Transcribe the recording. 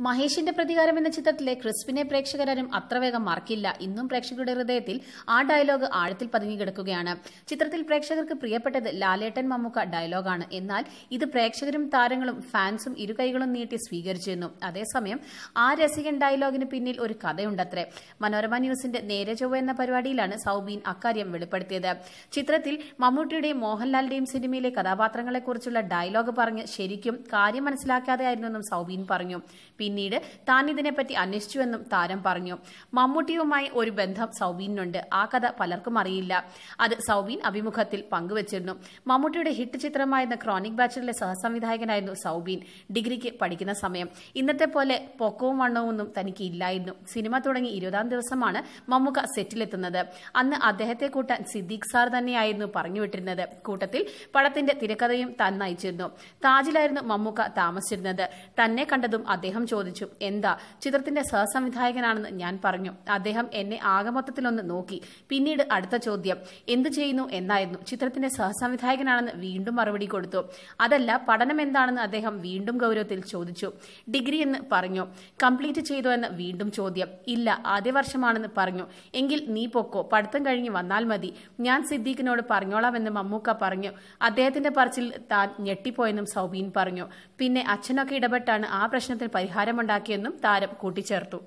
മഹേഷിന്റെ പ്രതികാരം എന്ന ചിത്രത്തിലെ ക്രിസ്പിനെ പ്രേക്ഷകരാരും അത്ര വേഗം മറക്കില്ല. ഇന്നും പ്രേക്ഷകരുടെ ഹൃദയത്തിൽ ആ ഡയലോഗ് ആഴത്തിൽ പതുങ്ങി കിടക്കുകയാണ്. ചിത്രത്തിൽ പ്രേക്ഷകർക്ക് പ്രിയപ്പെട്ടത് ലാലേട്ടൻ മമ്മൂക്ക ഡയലോഗാണ്. എന്നാൽ ഇത് പ്രേക്ഷകരും താരങ്ങളും ഫാൻസും ഇരുകൈകളും നീട്ടി സ്വീകരിച്ചിരുന്നു. അതേസമയം ആ രസികൻ ഡയലോഗിന് പിന്നിൽ ഒരു കഥയുണ്ടത്രേ. മനോരമ ന്യൂസിന്റെ നേരെ ചൊവ്വ എന്ന പരിപാടിയിലാണ് സൌബീൻ അക്കാര്യം വെളിപ്പെടുത്തിയത്. ചിത്രത്തിൽ മമ്മൂട്ടിയുടെയും മോഹൻലാലിന്റെയും സിനിമയിലെ കഥാപാത്രങ്ങളെക്കുറിച്ചുള്ള ഡയലോഗ് പറഞ്ഞ് ശരിക്കും കാര്യം മനസ്സിലാക്കാതെയായിരുന്നെന്നും സൌബീൻ പറഞ്ഞു. പിന്നീട് താൻ ഇതിനെപ്പറ്റി അന്വേഷിച്ചുവെന്നും താരം പറഞ്ഞു. മമ്മൂട്ടിയുമായി ഒരു ബന്ധം സൌബീനുണ്ട്. ആ കഥ പലർക്കും അറിയില്ല. അത് സൌബീൻ അഭിമുഖത്തിൽ പങ്കുവച്ചിരുന്നു. മമ്മൂട്ടിയുടെ ഹിറ്റ് ചിത്രമായിരുന്ന ക്രോണിക് ബാച്ചിലെ സഹസംവിധായകനായിരുന്നു സൌബീൻ. ഡിഗ്രിക്ക് പഠിക്കുന്ന സമയം. ഇന്നത്തെ പോലെ പൊക്കവും വണ്ണവും ഒന്നും തനിക്ക് ഇല്ലായിരുന്നു. സിനിമ തുടങ്ങി ഇരുപതാം ദിവസമാണ് മമ്മൂക്ക സെറ്റിലെത്തുന്നത്. അന്ന് അദ്ദേഹത്തെ കൂട്ടാൻ സിദ്ദീഖ് സാർ തന്നെയായിരുന്നു പറഞ്ഞുവിട്ടിരുന്നത്. കൂട്ടത്തിൽ പടത്തിന്റെ തിരക്കഥയും താൻ നയിച്ചിരുന്നു. താജിലായിരുന്നു മമ്മൂക്ക താമസിച്ചിരുന്നത്. തന്നെ കണ്ടതും അദ്ദേഹം ചോദിച്ചു എന്താ? ചിത്രത്തിന്റെ സഹസംവിധായകനാണെന്ന് ഞാൻ പറഞ്ഞു. അദ്ദേഹം എന്നെ ആകമൊത്തത്തിലൊന്ന് നോക്കി. പിന്നീട് അടുത്ത ചോദ്യം എന്ത് ചെയ്യുന്നു? എന്നായിരുന്നു. ചിത്രത്തിന്റെ സഹസംവിധായകനാണെന്ന് വീണ്ടും മറുപടി കൊടുത്തു. അതല്ല പഠനം എന്താണെന്ന് അദ്ദേഹം വീണ്ടും ഗൗരവത്തിൽ ചോദിച്ചു. ഡിഗ്രി എന്ന് പറഞ്ഞു. കംപ്ലീറ്റ് ചെയ്തു എന്ന് വീണ്ടും ചോദ്യം. ഇല്ല ആദ്യ വർഷമാണെന്ന് പറഞ്ഞു. എങ്കിൽ നീ പൊക്കോ? പഠിത്തം കഴിഞ്ഞ് വന്നാൽ മതി. ഞാൻ സിദ്ദീഖിനോട് പറഞ്ഞോളാമെന്ന് മമ്മൂക്ക പറഞ്ഞു. അദ്ദേഹത്തിന്റെ പറച്ചിൽ താൻ ഞെട്ടിപ്പോയെന്നും സൗബീൻ പറഞ്ഞു. പിന്നെ അച്ഛനൊക്കെ ഇടപെട്ടാണ് ആ പ്രശ്നത്തിന് പരിഹാരമുണ്ടാക്കിയെന്നും താരം കൂട്ടിച്ചേർത്തു